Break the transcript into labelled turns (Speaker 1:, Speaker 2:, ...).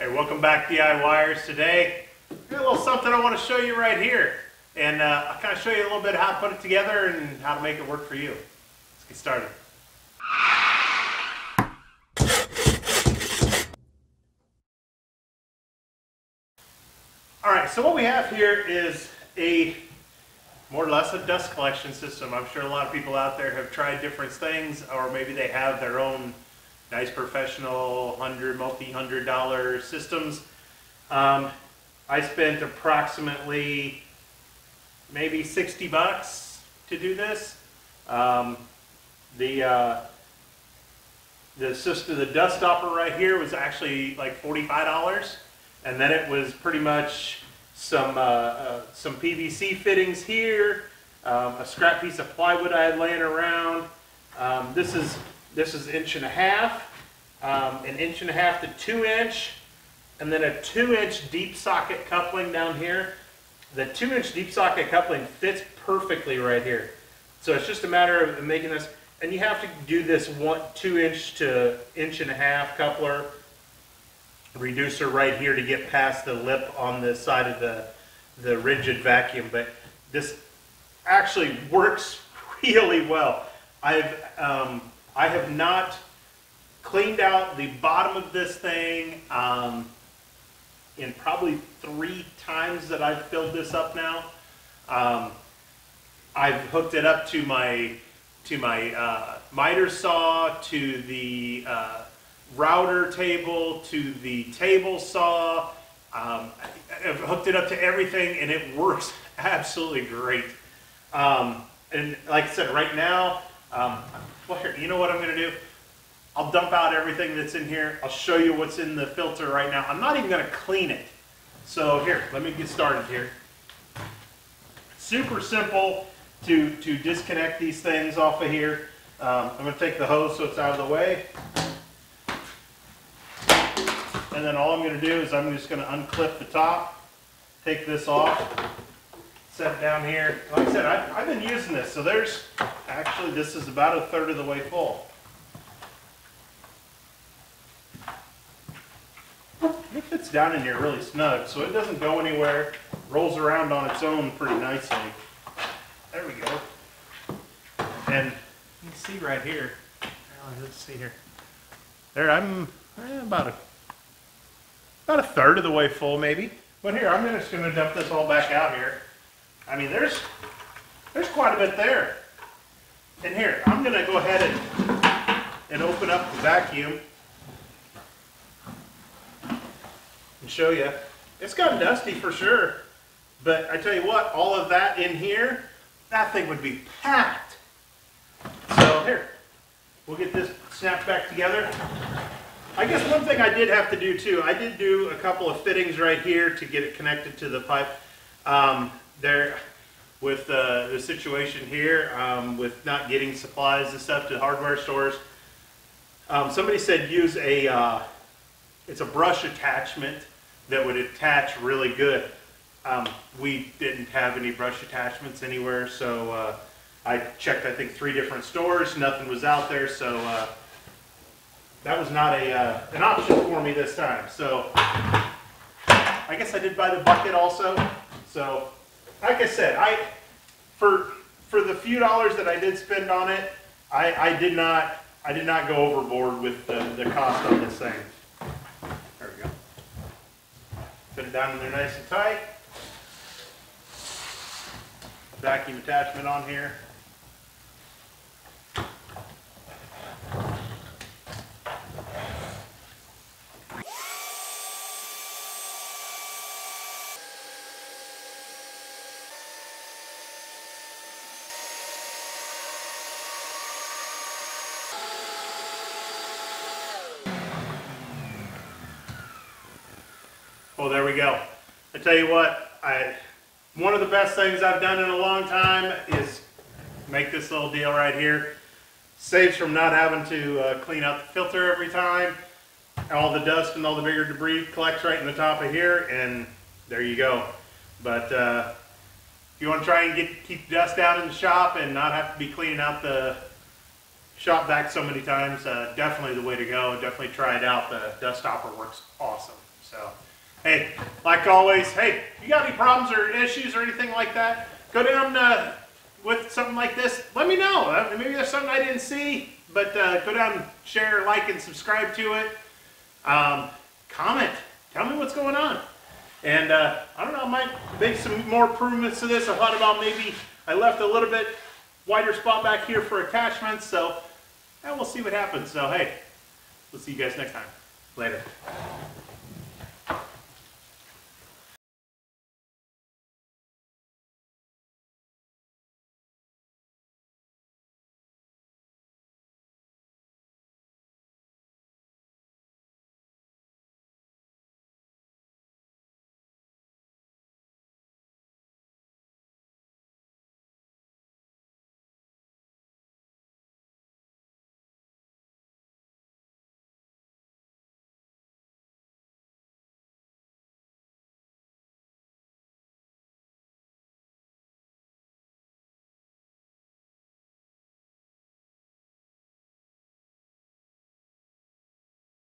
Speaker 1: Hey, welcome back DIYers. Today, a little something I want to show you right here. And uh, I'll kind of show you a little bit how to put it together and how to make it work for you. Let's get started. All right, so what we have here is a more or less a dust collection system. I'm sure a lot of people out there have tried different things, or maybe they have their own nice professional hundred, multi-hundred dollar systems. Um, I spent approximately maybe 60 bucks to do this. Um, the uh, the system, the Dustopper right here was actually like $45, and then it was pretty much some uh, uh, some PVC fittings here, um, a scrap piece of plywood I had laying around. Um, this is this is inch and a half, an inch and a half to two inch, and then a two inch deep socket coupling down here. The two inch deep socket coupling fits perfectly right here. So it's just a matter of making this, and you have to do this one, two inch to inch and a half coupler reducer right here to get past the lip on the side of the, the Ridgid vacuum. But this actually works really well. I've, um, I have not cleaned out the bottom of this thing um, in probably three times that I've filled this up now. Um, I've hooked it up to my to my uh, miter saw, to the uh, router table, to the table saw. Um, I've hooked it up to everything, and it works absolutely great. Um, and like I said, right now, um, well, here, you know what I'm going to do? I'll dump out everything that's in here. I'll show you what's in the filter right now. I'm not even going to clean it. So here, let me get started here. Super simple to, to disconnect these things off of here. Um, I'm going to take the hose so it's out of the way. And then all I'm going to do is I'm just going to unclip the top, take this off, set it down here. Like I said, I've, I've been using this, so there's, actually this is about a third of the way full. It fits down in here really snug, so it doesn't go anywhere, rolls around on its own pretty nicely. There we go. And you can see right here, let's see here. There, I'm eh, about a about a third of the way full maybe. But here, I'm just gonna dump this all back out here. I mean, there's, there's quite a bit there. And here, I'm gonna go ahead and, and open up the vacuum and show you. It's gotten dusty for sure, but I tell you what, all of that in here, that thing would be packed. So here, we'll get this snapped back together. I guess one thing I did have to do too, I did do a couple of fittings right here to get it connected to the pipe. Um, there, with uh, the situation here, um, with not getting supplies and stuff to hardware stores, um, somebody said use a, uh, it's a brush attachment that would attach really good. Um, we didn't have any brush attachments anywhere, so uh, I checked, I think, three different stores. Nothing was out there, so uh, that was not a uh, an option for me this time. So I guess I did buy the bucket also. So like I said, I for for the few dollars that I did spend on it, I, I did not I did not go overboard with the, the cost on this thing. There we go. Down in there nice and tight. Vacuum attachment on here. Well, there we go. I tell you what, I one of the best things I've done in a long time is make this little deal right here. Saves from not having to uh, clean out the filter every time. All the dust and all the bigger debris collects right in the top of here, and there you go. But uh, if you want to try and get keep dust down in the shop and not have to be cleaning out the shop vac so many times, uh, definitely the way to go. Definitely try it out. The Dustopper works awesome. So, hey, like always, hey, you got any problems or issues or anything like that, go down uh, with something like this. Let me know. Uh, Maybe there's something I didn't see, but uh, go down, share, like, and subscribe to it. Um, comment. Tell me what's going on. And uh, I don't know, I might make some more improvements to this. I thought about maybe I left a little bit wider spot back here for attachments. So, and we'll see what happens. So, hey, we'll see you guys next time. Later.